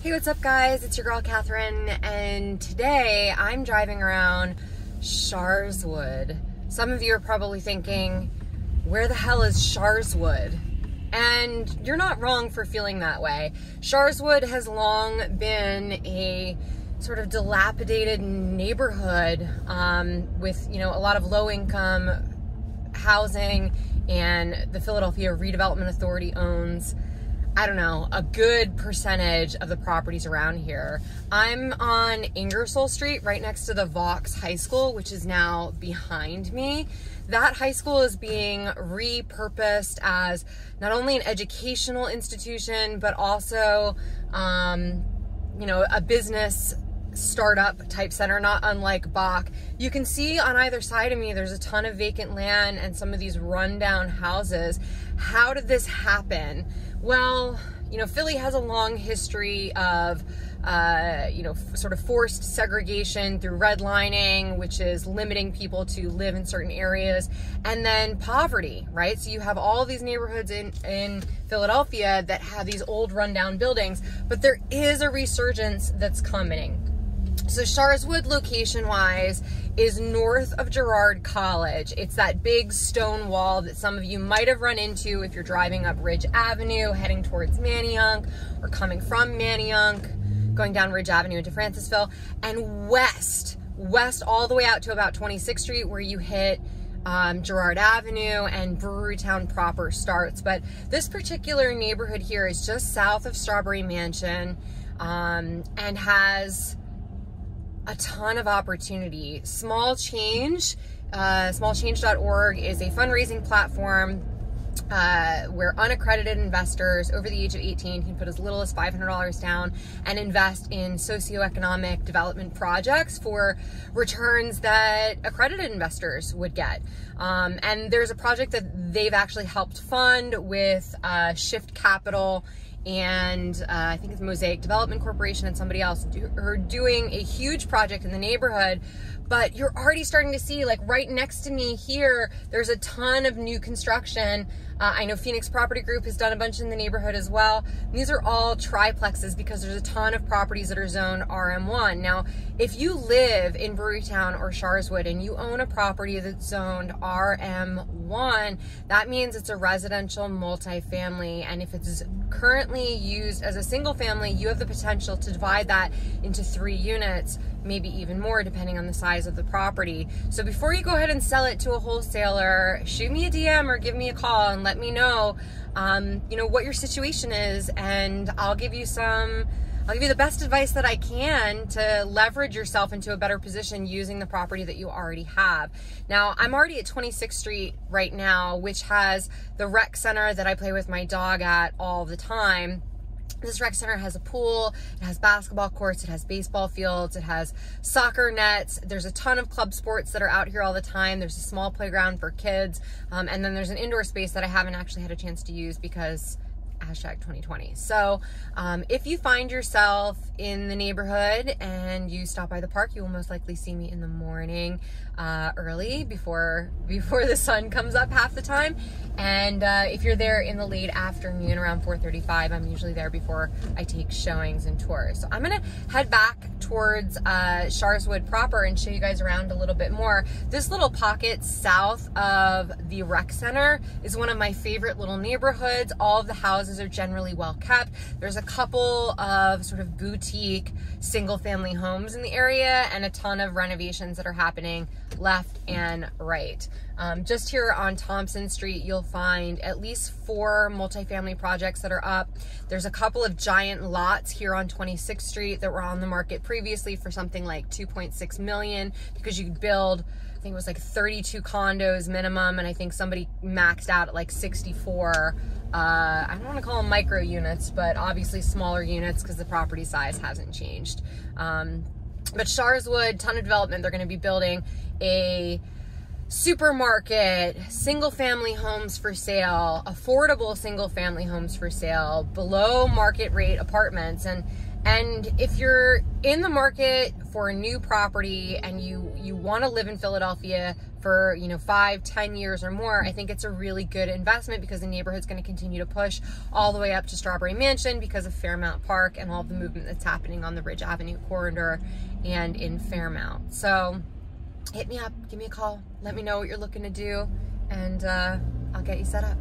Hey, what's up, guys? It's your girl Kathryn, and today I'm driving around Sharswood. Some of you are probably thinking, where the hell is Sharswood? And you're not wrong for feeling that way. Sharswood has long been a sort of dilapidated neighborhood um, with, you know, a lot of low income housing, and the Philadelphia Redevelopment Authority owns I don't know, a good percentage of the properties around here. I'm on Ingersoll Street, right next to the Vaux High School, which is now behind me. That high school is being repurposed as not only an educational institution, but also, um, you know, a business startup type center, not unlike Bok. You can see on either side of me, there's a ton of vacant land and some of these rundown houses. How did this happen? Well, you know, Philly has a long history of, uh, you know, sort of forced segregation through redlining, which is limiting people to live in certain areas, and then poverty, right? So you have all these neighborhoods in, in Philadelphia that have these old rundown buildings, but there is a resurgence that's coming. So Sharswood location wise is north of Girard College. It's that big stone wall that some of you might have run into if you're driving up Ridge Avenue heading towards Manayunk or coming from Manayunk, going down Ridge Avenue into Francisville and west, west all the way out to about 26th Street where you hit um, Girard Avenue and Brewerytown proper starts. But this particular neighborhood here is just south of Strawberry Mansion um, and has a ton of opportunity. Small Change, uh, smallchange.org is a fundraising platform uh, where unaccredited investors over the age of 18 can put as little as $500 down and invest in socioeconomic development projects for returns that accredited investors would get. Um, and there's a project that they've actually helped fund with uh, Shift Capital and uh, I think it's Mosaic Development Corporation and somebody else do, are doing a huge project in the neighborhood. But you're already starting to see, like right next to me here, there's a ton of new construction uh, I know Phoenix Property Group has done a bunch in the neighborhood as well. These are all triplexes because there's a ton of properties that are zoned RM1. Now, if you live in Brewerytown or Sharswood and you own a property that's zoned RM1, that means it's a residential multifamily. And if it's currently used as a single family, you have the potential to divide that into three units maybe even more depending on the size of the property. So before you go ahead and sell it to a wholesaler, shoot me a DM or give me a call and let me know, um, you know, what your situation is and I'll give you some I'll give you the best advice that I can to leverage yourself into a better position using the property that you already have. Now, I'm already at 26th Street right now, which has the rec center that I play with my dog at all the time. This rec center has a pool, it has basketball courts, it has baseball fields, it has soccer nets. There's a ton of club sports that are out here all the time. There's a small playground for kids. Um, and then there's an indoor space that I haven't actually had a chance to use because hashtag 2020. So um, if you find yourself in the neighborhood and you stop by the park, you will most likely see me in the morning uh, early before before the sun comes up half the time. And uh, if you're there in the late afternoon around 4:35, I'm usually there before I take showings and tours. So I'm gonna head back towards uh, Sharswood proper and show you guys around a little bit more. This little pocket south of the rec center is one of my favorite little neighborhoods. All of the houses are generally well kept. There's a couple of sort of boutique single family homes in the area and a ton of renovations that are happening left and right. Um, just here on Thompson Street, you'll find at least four multifamily projects that are up. There's a couple of giant lots here on 26th Street that were on the market previously for something like 2.6 million because you could build I think it was like 32 condos minimum, and I think somebody maxed out at like 64. Uh, I don't want to call them micro units, but obviously smaller units because the property size hasn't changed. Um, but Sharswood, ton of development. They're going to be building a supermarket, single family homes for sale, affordable single family homes for sale, below market rate apartments. And And if you're in the market for a new property and you you want to live in Philadelphia for you know five, ten years or more, I think it's a really good investment because the neighborhood's going to continue to push all the way up to Strawberry Mansion because of Fairmount Park and all the movement that's happening on the Ridge Avenue corridor and in Fairmount. So hit me up, give me a call, let me know what you're looking to do, and uh, I'll get you set up.